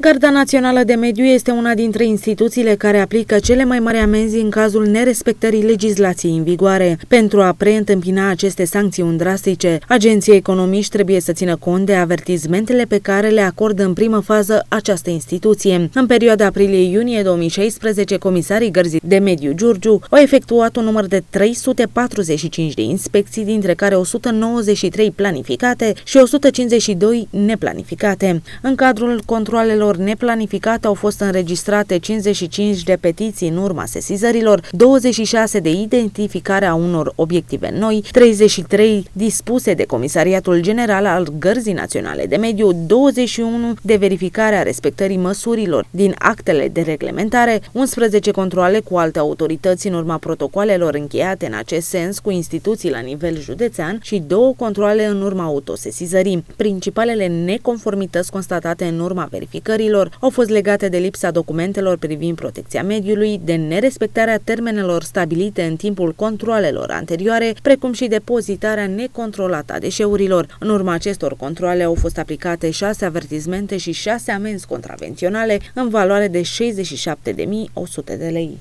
Garda Națională de Mediu este una dintre instituțiile care aplică cele mai mari amenzi în cazul nerespectării legislației în vigoare. Pentru a preîntâmpina aceste sancțiuni drastice, agenții economiști trebuie să țină cont de avertizmentele pe care le acordă în primă fază această instituție. În perioada aprilie-iunie 2016, comisarii Gărzii de Mediu Giurgiu au efectuat un număr de 345 de inspecții, dintre care 193 planificate și 152 neplanificate. În cadrul controalelor sesizărilor neplanificate au fost înregistrate 55 de petiții în urma sesizărilor, 26 de identificare a unor obiective noi, 33 dispuse de Comisariatul General al Gărzii Naționale de Mediu, 21 de verificare a respectării măsurilor din actele de reglementare, 11 controle cu alte autorități în urma protocolelor încheiate în acest sens cu instituții la nivel județean și două controle în urma autosesizării. Principalele neconformități constatate în urma verificării întrebărilor au fost legate de lipsa documentelor privind protecția mediului, de nerespectarea termenelor stabilite în timpul controalelor anterioare, precum și depozitarea necontrolată a deșeurilor. În urma acestor controle au fost aplicate șase avertizmente și șase amenzi contravenționale în valoare de 67.100 de lei.